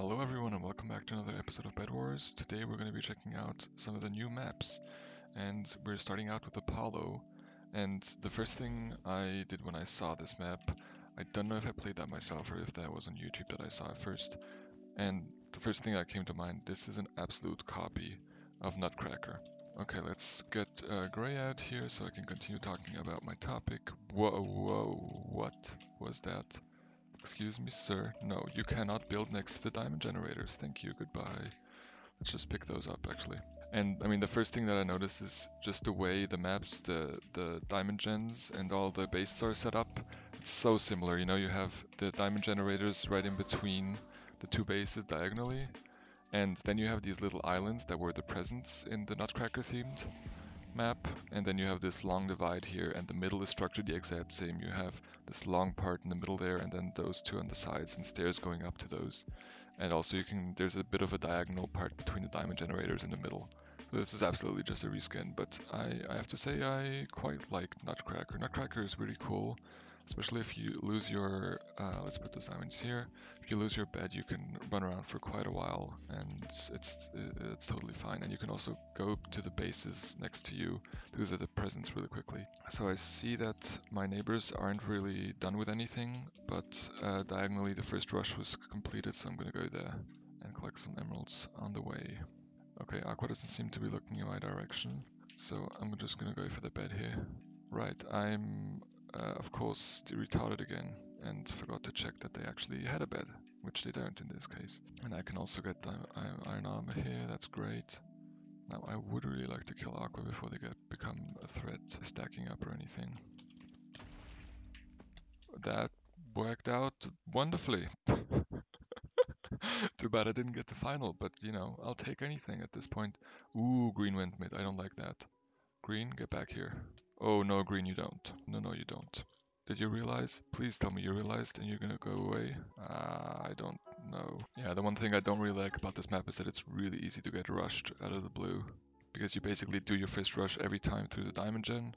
Hello everyone and welcome back to another episode of Bed Wars. Today we're going to be checking out some of the new maps and we're starting out with Apollo and the first thing I did when I saw this map, I don't know if I played that myself or if that was on YouTube that I saw it first and the first thing that came to mind, this is an absolute copy of Nutcracker. Okay, let's get uh, Gray out here so I can continue talking about my topic. Whoa, whoa, what was that? Excuse me, sir. No, you cannot build next to the diamond generators. Thank you, goodbye. Let's just pick those up, actually. And, I mean, the first thing that I notice is just the way the maps, the, the diamond gens, and all the bases are set up. It's so similar, you know, you have the diamond generators right in between the two bases diagonally. And then you have these little islands that were the presents in the Nutcracker themed map, and then you have this long divide here, and the middle is structured the exact same. You have this long part in the middle there, and then those two on the sides, and stairs going up to those. And also you can, there's a bit of a diagonal part between the diamond generators in the middle. So this is absolutely just a reskin, but I, I have to say I quite like Nutcracker. Nutcracker is really cool especially if you lose your, uh, let's put the diamonds here, if you lose your bed you can run around for quite a while and it's, it's totally fine and you can also go to the bases next to you to the presents really quickly. So I see that my neighbors aren't really done with anything but uh, diagonally the first rush was completed so I'm gonna go there and collect some emeralds on the way. Okay, Aqua doesn't seem to be looking in my direction so I'm just gonna go for the bed here. Right, I'm uh, of course, they retarded again and forgot to check that they actually had a bed, which they don't in this case. And I can also get the iron armor here, that's great. Now I would really like to kill Aqua before they get become a threat stacking up or anything. That worked out wonderfully. Too bad I didn't get the final, but you know, I'll take anything at this point. Ooh, green went mid, I don't like that. Green, get back here. Oh no, Green, you don't. No, no, you don't. Did you realize? Please tell me you realized and you're gonna go away. Uh, I don't know. Yeah, the one thing I don't really like about this map is that it's really easy to get rushed out of the blue. Because you basically do your first rush every time through the diamond gen.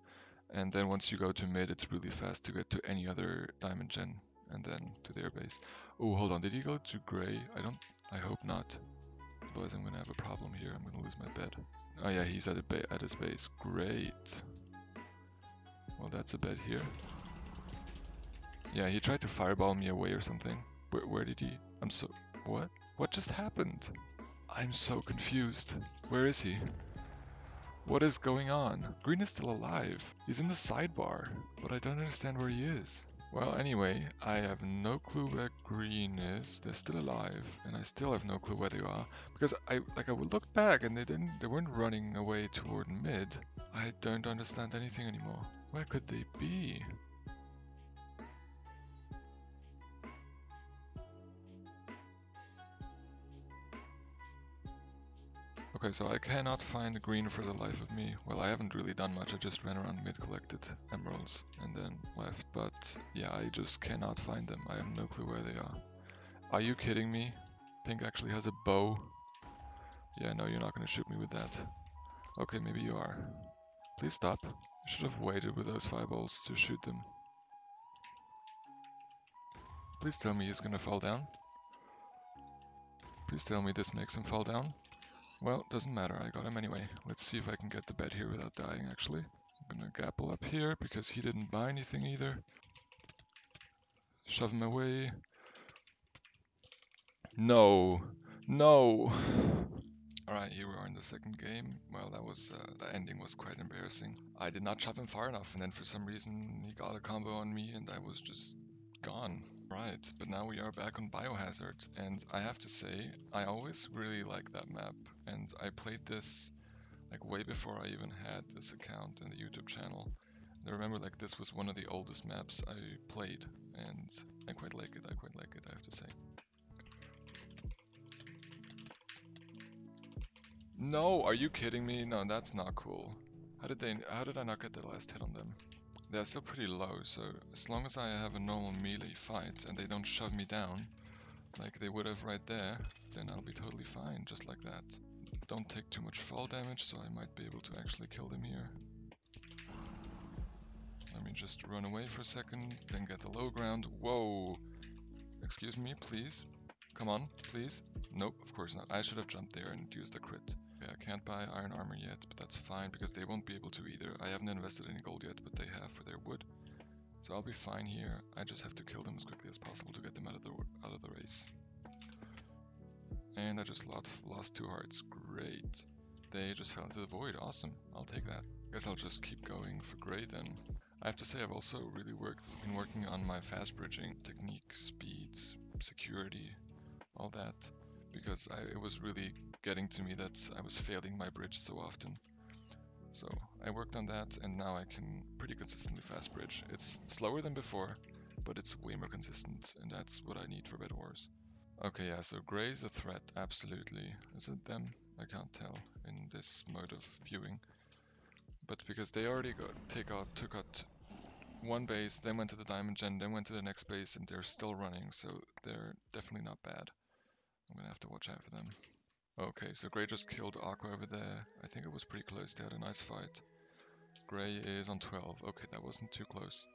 And then once you go to mid, it's really fast to get to any other diamond gen. And then to their base. Oh, hold on. Did he go to gray? I don't... I hope not. Otherwise I'm gonna have a problem here. I'm gonna lose my bed. Oh yeah, he's at, a at his base. Great. Well, that's a bed here. Yeah, he tried to fireball me away or something. Where, where did he? I'm so... What? What just happened? I'm so confused. Where is he? What is going on? Green is still alive. He's in the sidebar, but I don't understand where he is. Well, anyway, I have no clue where Green is. They're still alive, and I still have no clue where they are because I like I would look back and they didn't. They weren't running away toward mid. I don't understand anything anymore. Where could they be? Okay, so I cannot find the green for the life of me. Well, I haven't really done much, I just ran around mid, collected emeralds, and then left. But yeah, I just cannot find them. I have no clue where they are. Are you kidding me? Pink actually has a bow. Yeah, no, you're not gonna shoot me with that. Okay, maybe you are. Please stop. Should have waited with those fireballs to shoot them. Please tell me he's gonna fall down. Please tell me this makes him fall down. Well, doesn't matter, I got him anyway. Let's see if I can get the bed here without dying, actually. I'm gonna gapple up here, because he didn't buy anything either. Shove him away. No! No! Alright, here we are in the second game. Well, that was, uh, the ending was quite embarrassing. I did not shove him far enough, and then for some reason he got a combo on me and I was just gone. Right, but now we are back on Biohazard, and I have to say, I always really like that map, and I played this like way before I even had this account and the YouTube channel. And I remember like this was one of the oldest maps I played, and I quite like it, I quite like it, I have to say. No, are you kidding me? No, that's not cool. How did they? How did I not get the last hit on them? They're still pretty low, so as long as I have a normal melee fight and they don't shove me down, like they would have right there, then I'll be totally fine, just like that. Don't take too much fall damage, so I might be able to actually kill them here. Let me just run away for a second, then get the low ground. Whoa! Excuse me, please. Come on, please. Nope, of course not. I should have jumped there and used the crit. Okay, I can't buy iron armor yet, but that's fine because they won't be able to either. I haven't invested any gold yet, but they have for their wood. So I'll be fine here. I just have to kill them as quickly as possible to get them out of the out of the race. And I just lost, lost two hearts. Great. They just fell into the void. Awesome. I'll take that. Guess I'll just keep going for gray then. I have to say I've also really worked been working on my fast bridging technique, speeds, security, all that because I, it was really getting to me that I was failing my bridge so often. So I worked on that and now I can pretty consistently fast bridge. It's slower than before, but it's way more consistent and that's what I need for Bed Wars. Okay, yeah, so gray is a threat, absolutely. Is it them? I can't tell in this mode of viewing. But because they already got take out took out one base, then went to the diamond gen, then went to the next base, and they're still running, so they're definitely not bad. I'm gonna have to watch out for them. Okay, so Grey just killed Aqua over there. I think it was pretty close. They had a nice fight. Grey is on 12. Okay, that wasn't too close.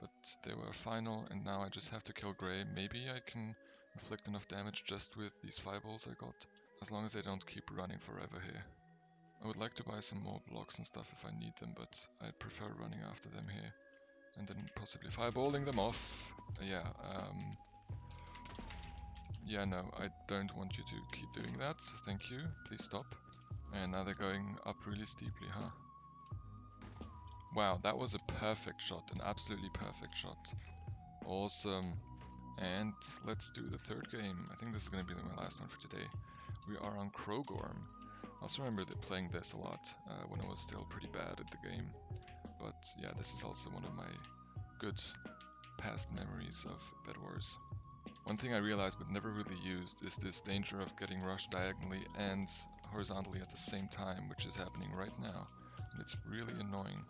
But they were final, and now I just have to kill Grey. Maybe I can inflict enough damage just with these fireballs I got. As long as they don't keep running forever here. I would like to buy some more blocks and stuff if I need them, but I prefer running after them here. And then possibly fireballing them off. Yeah, um, yeah, no, I don't want you to keep doing that. Thank you. Please stop. And now they're going up really steeply, huh? Wow, that was a perfect shot. An absolutely perfect shot. Awesome. And let's do the third game. I think this is going to be my last one for today. We are on Crogorm. I also remember playing this a lot uh, when I was still pretty bad at the game. But yeah, this is also one of my good past memories of Bed Wars. One thing I realized but never really used is this danger of getting rushed diagonally and horizontally at the same time, which is happening right now. And it's really annoying.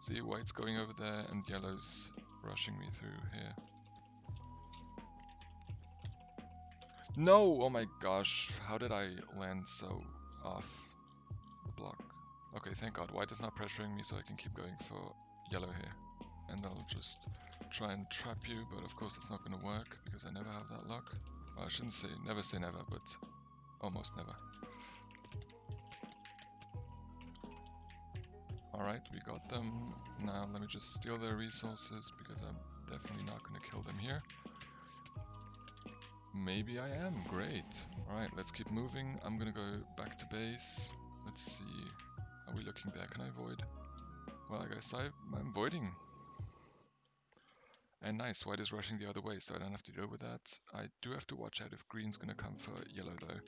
See, white's going over there and yellow's rushing me through here. No! Oh my gosh, how did I land so off the block? Okay, thank god, white is not pressuring me so I can keep going for yellow here and I'll just try and trap you, but of course it's not going to work because I never have that luck. Well, I shouldn't say never say never, but almost never. Alright, we got them. Now let me just steal their resources because I'm definitely not going to kill them here. Maybe I am, great. Alright, let's keep moving. I'm gonna go back to base. Let's see. Are we looking there? Can I avoid? Well, I guess I, I'm avoiding. And nice, white is rushing the other way, so I don't have to deal with that. I do have to watch out if green's gonna come for yellow though.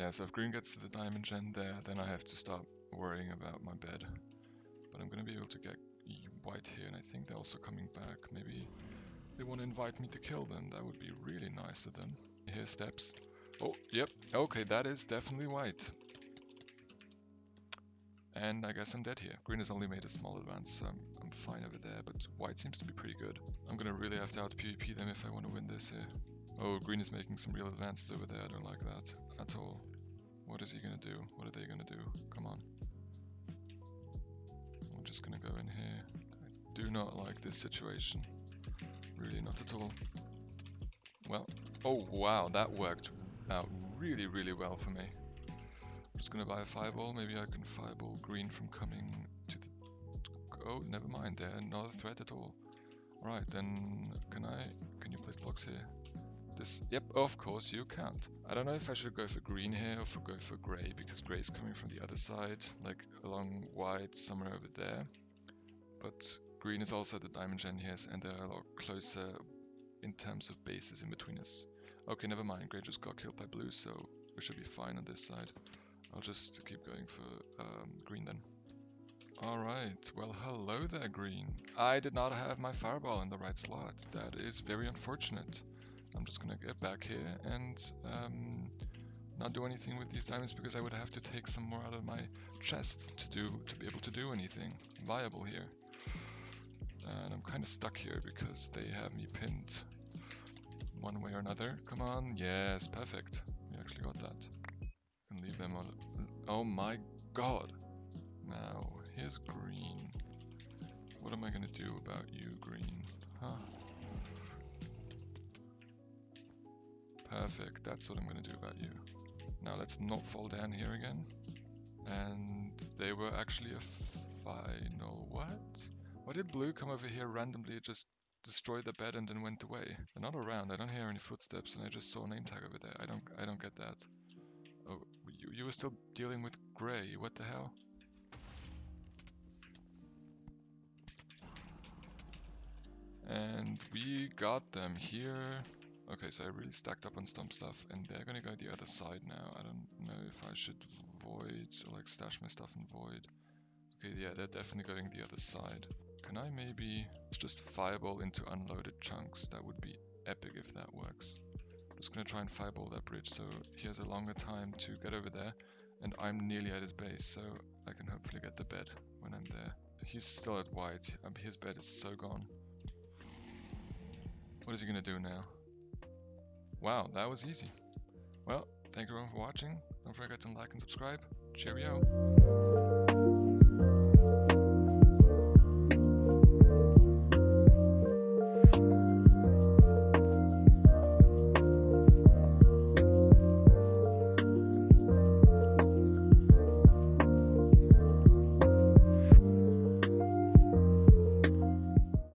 Yeah, so if green gets to the diamond gen there, then I have to stop worrying about my bed. But I'm gonna be able to get white here, and I think they're also coming back. Maybe they want to invite me to kill them. That would be really nice of them. Here steps. Oh, yep. Okay, that is definitely white. And I guess I'm dead here. Green has only made a small advance, so I'm, I'm fine over there, but white seems to be pretty good. I'm gonna really have to out PvP them if I want to win this here. Oh, green is making some real advances over there. I don't like that at all. What is he gonna do? What are they gonna do? Come on. I'm just gonna go in here. I do not like this situation. Really not at all. Well, oh wow, that worked out really, really well for me. I'm just gonna buy a fireball. Maybe I can fireball green from coming to the... Oh, never mind. They're not a threat at all. Alright, then can I... Can you place blocks here? This... Yep, of course you can't. I don't know if I should go for green here or for go for grey, because grey is coming from the other side, like along white, somewhere over there. But green is also the diamond gen here, and they're a lot closer in terms of bases in between us. Okay, never mind. Grey just got killed by blue, so we should be fine on this side. I'll just keep going for um, green then. Alright, well hello there green. I did not have my fireball in the right slot. That is very unfortunate. I'm just gonna get back here and um, not do anything with these diamonds because I would have to take some more out of my chest to do to be able to do anything viable here. And I'm kind of stuck here because they have me pinned one way or another. Come on, yes, perfect. We actually got that them on. Oh my god! Now, here's green. What am I gonna do about you, green? Huh? Perfect, that's what I'm gonna do about you. Now let's not fall down here again. And they were actually a final what? Why did blue come over here randomly just destroy the bed and then went away? They're not around, I don't hear any footsteps and I just saw a name tag over there. I don't I don't get that. You, were still dealing with grey, what the hell? And we got them here. Okay, so I really stacked up on some stuff, and they're gonna go the other side now. I don't know if I should void, or like stash my stuff in void. Okay, yeah, they're definitely going the other side. Can I maybe just fireball into unloaded chunks? That would be epic if that works. Just gonna try and fireball that bridge so he has a longer time to get over there, and I'm nearly at his base, so I can hopefully get the bed when I'm there. He's still at white, um, his bed is so gone. What is he gonna do now? Wow, that was easy. Well, thank you everyone for watching. Don't forget to like and subscribe. Cheerio.